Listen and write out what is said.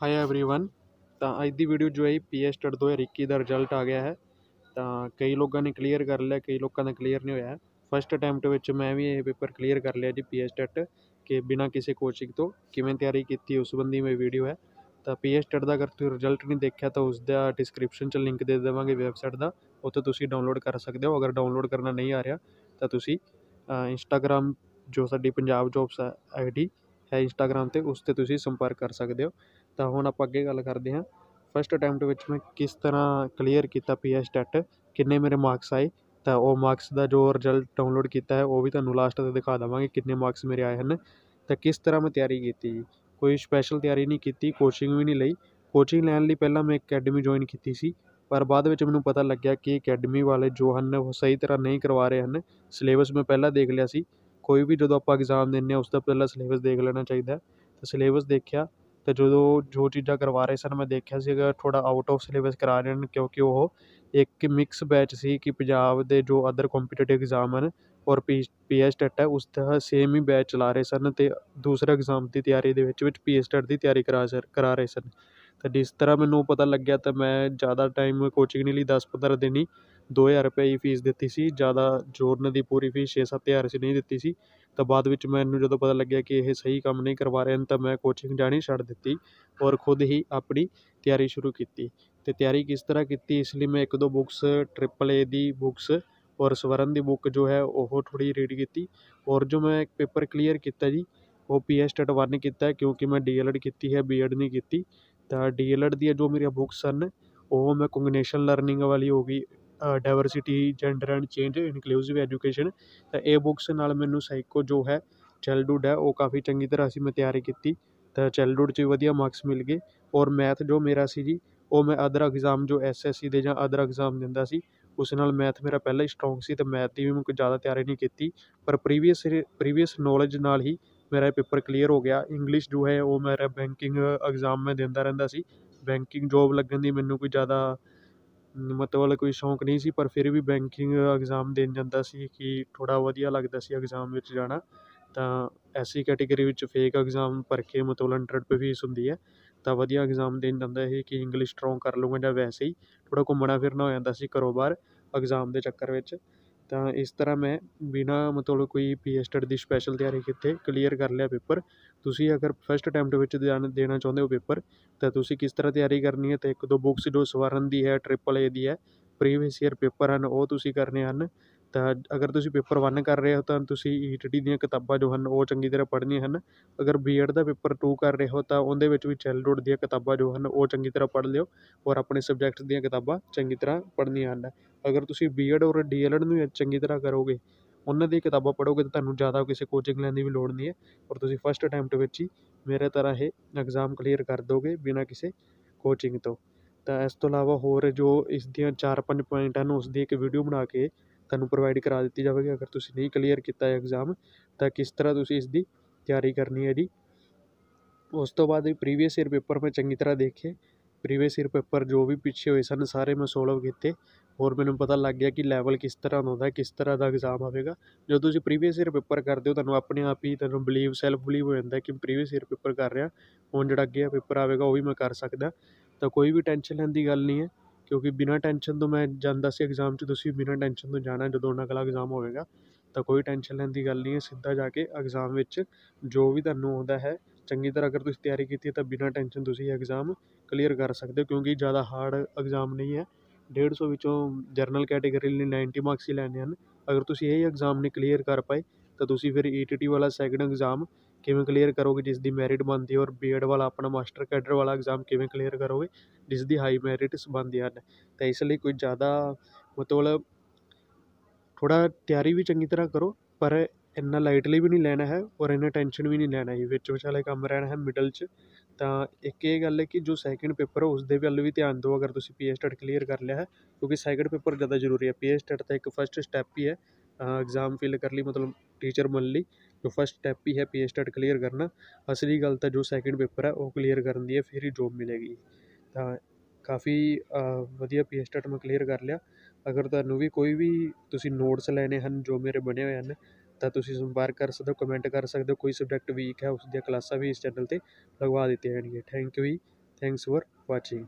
High everyone ਤਾਂ ਅੱਜ ਦੀ video ਜੋ ਹੈ ਪੀਐਸ ਟੈਟ 2021 ਦਾ ਰਿਜ਼ਲਟ ਆ ਗਿਆ ਹੈ ਤਾਂ ਕਈ ਲੋਕਾਂ ਨੇ ਕਲੀਅਰ ਕਰ ਲਿਆ ਕਈ ਲੋਕਾਂ ਦਾ ਕਲੀਅਰ ਨਹੀਂ ਹੋਇਆ ਫਸਟ ਅਟੈਂਪਟ ਵਿੱਚ ਮੈਂ ਵੀ ਇਹ ਪੇਪਰ ਕਲੀਅਰ ਕਰ ਲਿਆ ਜੀ ਪੀਐਸ ਟੈਟ ਕਿ ਬਿਨਾਂ ਕਿਸੇ ਕੋਚਿੰਗ ਤੋਂ ਕਿਵੇਂ ਤਿਆਰੀ ਕੀਤੀ ਉਸ ਸੰਬੰਧੀ ਮੇਰੀ ਵੀਡੀਓ ਹੈ ਤਾਂ ਪੀਐਸ ਟੈਟ ਦਾ ਅਗਰ ਤੁਸੀਂ ਰਿਜ਼ਲਟ ਨਹੀਂ ਦੇਖਿਆ ਤਾਂ ਉਸ ਦਾ ਡਿਸਕ੍ਰਿਪਸ਼ਨ 'ਚ ਲਿੰਕ ਦੇ ਦੇਵਾਂਗੇ ਵੈਬਸਾਈਟ ਦਾ ਉੱਥੇ ਤੁਸੀਂ ਡਾਊਨਲੋਡ ਕਰ ਸਕਦੇ ਹੋ ਅਗਰ ਡਾਊਨਲੋਡ ਕਰਨਾ ਨਹੀਂ ਆ ਰਿਹਾ ਤਾਂ ਤੁਸੀਂ ਇੰਸਟਾਗ੍ਰਾਮ ਜੋ ਸਾਡੀ ਪੰਜਾਬ ਜੋਬਸ ਆਈਡੀ ਹੈ ਇੰਸਟਾਗ੍ਰਾਮ 'ਤੇ, ਉਸ 'ਤੇ ਤੁਸੀਂ ਸੰਪਰਕ ਕਰ ਸਕਦੇ ਹੋ। ਤਾਂ ਹੁਣ ਆਪਾਂ ਅੱਗੇ ਗੱਲ ਕਰਦੇ ਹਾਂ। ਫਸਟ ਅਟੈਂਪਟ ਵਿੱਚ ਮੈਂ ਕਿਸ ਤਰ੍ਹਾਂ ਕਲੀਅਰ ਕੀਤਾ ਪੀ ਐਸ ਟੈਟ ਕਿੰਨੇ ਮੇਰੇ ਮਾਰਕਸ ਆਏ? ਤਾਂ ਉਹ ਮਾਰਕਸ ਦਾ ਜੋ ਰਿਜ਼ਲਟ ਡਾਊਨਲੋਡ ਕੀਤਾ ਹੈ, ਉਹ ਵੀ ਤੁਹਾਨੂੰ ਲਾਸਟ 'ਤੇ ਦਿਖਾ ਦੇਵਾਂਗੇ ਕਿੰਨੇ ਮਾਰਕਸ ਮੇਰੇ ਆਏ ਹਨ। ਤਾਂ ਕਿਸ ਤਰ੍ਹਾਂ ਮੈਂ ਤਿਆਰੀ ਕੀਤੀ ਜੀ? ਕੋਈ ਸਪੈਸ਼ਲ ਤਿਆਰੀ ਨਹੀਂ ਕੀਤੀ ਕੋਚਿੰਗ ਵੀ ਨਹੀਂ ਲਈ। ਕੋਚਿੰਗ ਲੈਣ ਲਈ ਪਹਿਲਾਂ ਮੈਂ ਅਕੈਡਮੀ ਜੁਆਇਨ ਕੀਤੀ ਸੀ, ਪਰ ਬਾਅਦ ਵਿੱਚ ਮੈਨੂੰ ਪਤਾ ਲੱਗਿਆ ਕਿ ਅਕੈਡਮੀ ਵਾਲੇ ਜੋ ਹਨ, ਉਹ ਸਹੀ ਤਰ੍ਹਾਂ ਨਹੀਂ ਕਰਵਾ ਰਹੇ ਹਨ। ਸਿਲੇਬਸ ਮੈਂ ਪਹਿਲਾਂ ਦੇਖ ਲਿਆ ਸੀ। ਕੋਈ ਵੀ ਜਦੋਂ ਆਪਾਂ ਇਗਜ਼ਾਮ ਦਿੰਦੇ ਹਾਂ, ਉਸ ਦਾ ਪਹਿਲਾਂ ਸਿਲੇਬਸ ਦੇਖ ਲੈਣਾ ਚਾਹੀਦਾ ਤਾਂ ਸਿਲੇਬਸ ਦੇਖਿਆ ਅਤੇ ਜਦੋਂ ਜੋ ਚੀਜ਼ਾਂ ਕਰਵਾ ਰਹੇ ਸਨ, ਮੈਂ ਦੇਖਿਆ ਸੀਗਾ ਥੋੜ੍ਹਾ ਆਊਟ ਆਫ ਸਿਲੇਬਸ ਕਰਾ ਰਹੇ ਹਨ, ਕਿਉਂਕਿ ਉਹ ਇੱਕ ਮਿਕਸ ਬੈਚ ਸੀ ਕਿ ਪੰਜਾਬ ਦੇ ਜੋ ਅਦਰ ਕੰਪੀਟੀਟਿਵ ਇਗਜ਼ਾਮ ਹਨ ਔਰ ਪੀ ਪੀ ਐਸ ਟੈਟ ਹੈ, ਉਸ ਦਾ ਸੇਮ ਹੀ ਬੈਚ ਚਲਾ ਰਹੇ ਸਨ ਅਤੇ ਦੂਸਰੇ ਇਗਜ਼ਾਮ ਦੀ ਤਿਆਰੀ ਦੇ ਵਿੱਚ ਵਿੱਚ ਪੀ ਐਸ ਟੈਟ ਦੀ ਤਿਆਰੀ ਕਰਾ ਸਰ, ਕਰਾ ਰਹੇ ਸਨ। ਅਤੇ ਜਿਸ ਤਰ੍ਹਾਂ ਮੈਨੂੰ ਪਤਾ ਲੱਗਿਆ, ਤਾਂ ਮੈਂ ਜ਼ਿਆਦਾ ਟਾਈਮ ਕੋਚਿੰਗ ਨਹੀਂ ਲਈ, ਦਸ ਪੰਦਰਾਂ ਦਿਨ ਹੀ ਦੋ ਹਜ਼ਾਰ ਰੁਪਏ ਹੀ ਫੀਸ ਦਿੱਤੀ ਸੀ, ਜ਼ਿਆਦਾ ਜੋੜਨ ਦੀ ਪੂਰੀ ਫੀਸ ਛੇ ਸੱਤ ਹਜ਼ਾਰ ਸੀ ਨਹੀਂ ਦਿੱਤੀ ਸੀ। ਤਾਂ ਬਾਅਦ ਵਿੱਚ ਮੈਨੂੰ ਜਦੋਂ ਪਤਾ ਲੱਗਿਆ ਕਿ ਇਹ ਸਹੀ ਕੰਮ ਨਹੀਂ ਕਰਵਾ ਰਹੇ ਹਨ, ਤਾਂ ਮੈਂ ਕੋਚਿੰਗ ਜਾਣੀ ਛੱਡ ਦਿੱਤੀ ਔਰ ਖੁਦ ਹੀ ਆਪਣੀ ਤਿਆਰੀ ਸ਼ੁਰੂ ਕੀਤੀ। ਅਤੇ ਤਿਆਰੀ ਕਿਸ ਤਰ੍ਹਾਂ ਕੀਤੀ, ਇਸ ਲਈ ਮੈਂ ਇੱਕ ਦੋ ਬੁੱਕਸ ਟ੍ਰਿਪਲ ਏ ਦੀ ਬੁੱਕਸ ਔਰ ਸਵਰਨ ਦੀ ਬੁੱਕ ਜੋ ਹੈ, ਉਹ ਥੋੜ੍ਹੀ ਰੀਡ ਕੀਤੀ ਔਰ ਜੋ ਮੈਂ ਪੇਪਰ ਕਲੀਅਰ ਕੀਤਾ ਜੀ, ਉਹ ਪੀ ਐਸ ਟੈਟ ਵਨ ਕੀਤਾ ਕਿਉਂਕਿ ਮੈਂ ਡੀ ਐਲ ਐਡ ਕੀਤੀ ਹੈ ਬੀ ਐਡ ਨਹੀਂ ਕੀਤੀ। ਤਾਂ ਡੀ ਐਲ ਐਡ ਦੀਆਂ ਜੋ ਮੇਰੀਆਂ ਬੁੱਕਸ ਹਨ, ਉਹ ਮੈਂ ਕੋਗਨੀਸ਼ਨ ਲਰਨਿੰਗ ਵਾਲੀ ਹੋ ਗਈ diversity gender and change inclusive education ਤਾਂ ਇਹ ਬੁੱਕਸ ਨਾਲ ਮੈਨੂੰ ਸਾਈਕੋ ਜੋ ਹੈ ਚਾਈਲਡਹੁੱਡ ਹੈ, ਉਹ ਕਾਫੀ ਚੰਗੀ ਤਰ੍ਹਾਂ ਅਸੀਂ ਮੈਂ ਤਿਆਰੀ ਕੀਤੀ। ਤਾਂ ਚਾਈਲਡਹੁੱਡ 'ਚ ਵਧੀਆ ਮਾਰਕਸ ਮਿਲ ਗਏ। ਔਰ ਮੈਥ ਜੋ ਮੇਰਾ ਸੀ ਜੀ, ਉਹ ਮੈਂ ਅਦਰ ਐਗਜ਼ਾਮ ਜੋ ਐਸ ਐਸ ਸੀ ਦੇ ਜਾਂ ਅਦਰ ਐਗਜ਼ਾਮ ਦਿੰਦਾ ਸੀ, ਉਸ ਨਾਲ ਮੈਥ ਮੇਰਾ ਪਹਿਲਾਂ ਹੀ ਸਟਰੋਂਗ ਸੀ ਅਤੇ ਮੈਥ ਦੀ ਵੀ ਮੈਂ ਕੋਈ ਜ਼ਿਆਦਾ ਤਿਆਰੀ ਨਹੀਂ ਕੀਤੀ। ਪਰ ਪ੍ਰੀਵੀਅਸ ਪ੍ਰੀਵੀਅਸ ਨੌਲੇਜ ਨਾਲ ਹੀ ਮੇਰਾ ਇਹ ਪੇਪਰ ਕਲੀਅਰ ਹੋ ਗਿਆ। ਇੰਗਲਿਸ਼ ਜੋ ਹੈ, ਉਹ ਮੇਰਾ ਬੈਂਕਿੰਗ ਐਗਜ਼ਾਮ ਮੈਂ ਦਿੰਦਾ ਰਹਿੰਦਾ ਸੀ। ਬੈਂਕਿੰਗ ਜੋਬ ਲੱਗਣ ਦੀ ਮੈਨੂੰ ਕੋਈ ਜ਼ਿਆਦਾ ਮਤਲਬ ਕੋਈ ਸ਼ੌਂਕ ਨਹੀਂ ਸੀ, ਪਰ ਫਿਰ ਵੀ ਬੈਂਕਿੰਗ ਐਗਜ਼ਾਮ ਦੇਣ ਜਾਂਦਾ ਸੀ ਕਿ ਥੋੜ੍ਹਾ ਵਧੀਆ ਲੱਗਦਾ ਸੀ ਇਗਜ਼ਾਮ ਵਿੱਚ ਜਾਣਾ। ਤਾਂ ਐਸੀ ਕੈਟੇਗਰੀ ਵਿੱਚ ਫੇਕ ਐਗਜ਼ਾਮ ਭਰ ਕੇ ਮਤਲਬ ਹੰਡਰਡ ਰੁਪਏ ਫੀਸ ਹੁੰਦੀ ਹੈ, ਤਾਂ ਵਧੀਆ ਇਗਜ਼ਾਮ ਦੇਣ ਜਾਂਦਾ ਸੀ ਕਿ ਇੰਗਲਿਸ਼ ਸਟਰੋਂਗ ਕਰ ਲੂੰਗਾ ਜਾਂ ਵੈਸੇ ਹੀ ਥੋੜ੍ਹਾ ਘੁੰਮਣਾ ਫਿਰਨਾ ਹੋ ਜਾਂਦਾ ਸੀ ਘਰੋਂ ਬਾਹਰ ਐਗਜ਼ਾਮ ਦੇ ਚੱਕਰ ਵਿੱਚ। ਤਾਂ ਇਸ ਤਰ੍ਹਾਂ ਮੈਂ ਬਿਨਾਂ ਮਤਲਬ ਕੋਈ ਪੀ ਐੱਚ ਟੈਟ ਦੀ ਸਪੈਸ਼ਲ ਤਿਆਰੀ ਕੀਤੇ ਕਲੀਅਰ ਕਰ ਲਿਆ ਪੇਪਰ ਤੁਸੀਂ ਅਗਰ ਫਸਟ ਅਟੈਂਪਟ ਵਿੱਚ ਦੇਣਾ ਚਾਹੁੰਦੇ ਹੋ ਪੇਪਰ ਤਾਂ ਤੁਸੀਂ ਕਿਸ ਤਰ੍ਹਾਂ ਤਿਆਰੀ ਕਰਨੀ ਹੈ ਤਾਂ ਇੱਕ ਦੋ ਬੁੱਕਸ ਜੋ ਸਵਰਨ ਦੀ ਹੈ ਟ੍ਰਿਪਲ ਏ ਦੀ ਹੈ ਪ੍ਰੀਵੀਅਸ ਈਅਰ ਪੇਪਰ ਹਨ, ਉਹ ਤੁਸੀਂ ਕਰਨੇ ਹਨ। ਤਾਂ ਅਗਰ ਤੁਸੀਂ ਪੇਪਰ ਵੰਨ ਕਰ ਰਹੇ ਹੋ ਤਾਂ ਤੁਸੀਂ ਈ ਟੀ ਟੀ ਦੀਆਂ ਕਿਤਾਬਾਂ ਜੋ ਹਨ ਉਹ ਚੰਗੀ ਤਰ੍ਹਾਂ ਪੜ੍ਹਨੀਆਂ ਹਨ। ਅਗਰ ਬੀ ਐਡ ਦਾ ਪੇਪਰ ਟੂ ਕਰ ਰਹੇ ਹੋ ਤਾਂ ਉਹਦੇ ਵਿੱਚ ਵੀ ਚਾਈਲਡਹੁੱਡ ਦੀਆਂ ਕਿਤਾਬਾਂ ਜੋ ਹਨ ਉਹ ਚੰਗੀ ਤਰ੍ਹਾਂ ਪੜ੍ਹ ਲਿਓ ਔਰ ਆਪਣੇ ਸਬਜੈਕਟ ਦੀਆਂ ਕਿਤਾਬਾਂ ਚੰਗੀ ਤਰ੍ਹਾਂ ਪੜ੍ਹਨੀਆਂ ਹਨ। ਅਗਰ ਤੁਸੀਂ ਬੀ ਐਡ ਔਰ ਡੀ ਐਲ ਐਡ ਨੂੰ ਚੰਗੀ ਤਰ੍ਹਾਂ ਕਰੋਗੇ, ਉਹਨਾਂ ਦੀਆਂ ਕਿਤਾਬਾਂ ਪੜ੍ਹੋਗੇ ਤਾਂ ਤੁਹਾਨੂੰ ਜ਼ਿਆਦਾ ਕਿਸੇ ਕੋਚਿੰਗ ਲੈਣ ਦੀ ਵੀ ਲੋੜ ਨਹੀਂ ਹੈ ਔਰ ਤੁਸੀਂ ਫਸਟ ਅਟੈਂਪਟ ਵਿੱਚ ਹੀ ਮੇਰੇ ਤਰ੍ਹਾਂ ਇਹ ਐਗਜ਼ਾਮ ਕਲੀਅਰ ਕਰ ਦੋਗੇ ਬਿਨਾਂ ਕਿਸੇ ਕੋਚਿੰਗ ਤੋਂ। ਤਾਂ ਇਸ ਤੋਂ ਇਲਾਵਾ ਹੋਰ ਜੋ ਇਸ ਦੀਆਂ ਚਾਰ ਪੰਜ ਪੁਆਇੰਟ ਹਨ ਉਸ ਦੀ ਇੱਕ ਵੀਡੀਓ ਬਣਾ ਕੇ ਤੁਹਾਨੂੰ ਪ੍ਰੋਵਾਈਡ ਕਰਾ ਦਿੱਤੀ ਜਾਵੇਗੀ। ਅਗਰ ਤੁਸੀਂ ਨਹੀਂ ਕਲੀਅਰ ਕੀਤਾ ਐਗਜ਼ਾਮ ਤਾਂ ਕਿਸ ਤਰ੍ਹਾਂ ਤੁਸੀਂ ਇਸ ਦੀ ਤਿਆਰੀ ਕਰਨੀ ਹੈ ਜੀ? ਉਸ ਤੋਂ ਬਾਅਦ ਪ੍ਰੀਵੀਅਸ ਈਅਰ ਪੇਪਰ ਮੈਂ ਚੰਗੀ ਤਰ੍ਹਾਂ ਦੇਖੇ। ਪ੍ਰੀਵੀਅਸ ਈਅਰ ਪੇਪਰ ਜੋ ਵੀ ਪਿੱਛੇ ਹੋਏ ਸਨ, ਸਾਰੇ ਮੈਂ ਸੋਲਵ ਕੀਤੇ। ਹੋਰ ਮੈਨੂੰ ਪਤਾ ਲੱਗ ਗਿਆ ਕਿ ਲੈਵਲ ਕਿਸ ਤਰ੍ਹਾਂ ਦਾ ਹੁੰਦਾ, ਕਿਸ ਤਰ੍ਹਾਂ ਦਾ ਐਗਜ਼ਾਮ ਆਵੇਗਾ। ਜਦੋਂ ਤੁਸੀਂ ਪ੍ਰੀਵੀਅਸ ਈਅਰ ਪੇਪਰ ਕਰਦੇ ਹੋ, ਤੁਹਾਨੂੰ ਆਪਣੇ ਆਪ ਹੀ ਤੁਹਾਨੂੰ ਬਲੀਵ ਸੈਲਫ ਬਲੀਵ ਹੋ ਜਾਂਦਾ ਕਿ ਪ੍ਰੀਵੀਅਸ ਈਅਰ ਪੇਪਰ ਕਰ ਰਿਹਾ। ਹੁਣ ਜਿਹੜਾ ਅੱਗੇ ਪੇਪਰ ਆਵੇਗਾ, ਉਹ ਵੀ ਮੈਂ ਕਰ ਸਕਦਾ। ਤਾਂ ਕੋਈ ਵੀ ਟੈਨਸ਼ਨ ਲੈਣ ਦੀ ਗੱਲ ਨਹੀਂ ਹੈ। ਕਿਉਂਕਿ ਬਿਨਾਂ ਟੈਨਸ਼ਨ ਤੋਂ ਮੈਂ ਜਾਂਦਾ ਸੀ ਐਗਜ਼ਾਮ 'ਚ, ਤੁਸੀਂ ਬਿਨਾਂ ਟੈਨਸ਼ਨ ਤੋਂ ਜਾਣਾ, ਜਦੋਂ ਉਹਨਾਂ ਅਗਲਾ ਐਗਜ਼ਾਮ ਹੋਵੇਗਾ, ਤਾਂ ਕੋਈ ਟੈਨਸ਼ਨ ਲੈਣ ਦੀ ਗੱਲ ਨਹੀਂ ਹੈ, ਸਿੱਧਾ ਜਾ ਕੇ ਐਗਜ਼ਾਮ ਵਿੱਚ ਜੋ ਵੀ ਤੁਹਾਨੂੰ ਆਉਂਦਾ ਹੈ, ਚੰਗੀ ਤਰ੍ਹਾਂ ਅਗਰ ਤੁਸੀਂ ਤਿਆਰੀ ਕੀਤੀ ਤਾਂ ਬਿਨਾਂ ਟੈਨਸ਼ਨ ਤੁਸੀਂ ਐਗਜ਼ਾਮ ਕਲੀਅਰ ਕਰ ਸਕਦੇ ਹੋ, ਕਿਉਂਕਿ ਜ਼ਿਆਦਾ ਹਾਰਡ ਐਗਜ਼ਾਮ ਨਹੀਂ ਹੈ। ਡੇਢ ਸੌ ਵਿੱਚੋਂ ਜਰਨਲ ਕੈਟੇਗਰੀ ਲਈ ਨਾਈਨਟੀ ਮਾਰਕਸ ਹੀ ਲੈਣੇ ਹਨ। ਅਗਰ ਤੁਸੀਂ ਇਹ ਐਗਜ਼ਾਮ ਨਹੀਂ ਕਲੀਅਰ ਕਰ ਪਾਏ, ਤਾਂ ਤੁਸੀਂ ਫਿਰ ਈ ਟੀ ਟੀ ਵਾਲਾ ਸੈਕਿੰਡ ਐਗਜ਼ਾਮ ਕਿਵੇਂ ਕਲੀਅਰ ਕਰੋਗੇ ਜਿਸ ਦੀ ਮੈਰਿਟ ਬਣਦੀ ਔਰ ਬੀ ਐਡ ਵਾਲਾ ਆਪਣਾ ਮਾਸਟਰ ਕੈਡਰ ਵਾਲਾ ਇਗਜ਼ਾਮ ਕਿਵੇਂ ਕਲੀਅਰ ਕਰੋਗੇ ਜਿਸ ਦੀ ਹਾਈ ਮੈਰਿਟਸ ਬਣਦੀਆਂ ਹਨ ਤਾਂ ਇਸ ਲਈ ਕੋਈ ਜ਼ਿਆਦਾ ਮਤਲਬ ਥੋੜ੍ਹਾ ਤਿਆਰੀ ਵੀ ਚੰਗੀ ਤਰ੍ਹਾਂ ਕਰੋ, ਪਰ ਇੰਨਾ ਲਾਈਟਲੀ ਵੀ ਨਹੀਂ ਲੈਣਾ ਹੈ ਔਰ ਇੰਨਾ ਟੈਨਸ਼ਨ ਵੀ ਨਹੀਂ ਲੈਣਾ ਹੈ। ਵਿੱਚ ਵਿਚਾਲੇ ਕੰਮ ਰਹਿਣਾ ਹੈ ਮਿਡਲ 'ਚ, ਤਾਂ ਇੱਕ ਇਹ ਗੱਲ ਹੈ ਕਿ ਜੋ ਸੈਕਿੰਡ ਪੇਪਰ ਉਸ ਦੇ ਵੱਲ ਵੀ ਧਿਆਨ ਦਿਓ ਅਗਰ ਤੁਸੀਂ ਪੀ ਐਸ ਟੈਟ ਕਲੀਅਰ ਕਰ ਲਿਆ ਹੈ, ਕਿਉਂਕਿ ਸੈਕਿੰਡ ਪੇਪਰ ਜ਼ਿਆਦਾ ਜ਼ਰੂਰੀ ਹੈ। ਪੀ ਐਸ ਟੈਟ ਤਾਂ ਇੱਕ ਫਸਟ ਸਟੈਪ ਹੀ ਹੈ ਐਗਜ਼ਾਮ ਫਿਲ ਕਰ ਲਈ ਮਤਲਬ ਟੀਚਰ ਬਣ ਲਈ। ਜੋ ਫਸਟ ਸਟੈਪ ਹੀ ਹੈ ਪੀ ਐਸ ਕਲੀਅਰ ਕਰਨਾ। ਅਸਲੀ ਗੱਲ ਤਾਂ ਜੋ ਸੈਕਿੰਡ ਪੇਪਰ ਹੈ, ਉਹ ਕਲੀਅਰ ਕਰਨ ਦੀ ਹੈ, ਫਿਰ ਹੀ ਜੋਬ ਮਿਲੇਗੀ। ਤਾਂ ਕਾਫੀ ਵਧੀਆ ਪੀ ਐਸ ਟੈਟ ਮੈਂ ਕਲੀਅਰ ਕਰ ਲਿਆ। ਅਗਰ ਤੁਹਾਨੂੰ ਵੀ ਕੋਈ ਵੀ ਤੁਸੀਂ ਨੋਟਸ ਲੈਣੇ ਹਨ, ਜੋ ਮੇਰੇ ਬਣੇ ਹੋਏ ਹਨ, ਤਾਂ ਤੁਸੀਂ ਸੰਪਰਕ ਕਰ ਸਕਦੇ ਹੋ ਕਮੈਂਟ ਕਰ ਸਕਦੇ ਹੋ। ਕੋਈ ਸਬਜੈਕਟ ਵੀਕ ਹੈ, ਉਸ ਦੀਆਂ ਕਲਾਸਾਂ ਵੀ ਇਸ ਚੈਨਲ 'ਤੇ ਲਗਵਾ ਦਿੱਤੀਆਂ ਜਾਣਗੀਆਂ। ਥੈਂਕ ਯੂ ਜੀ। Thanks for watching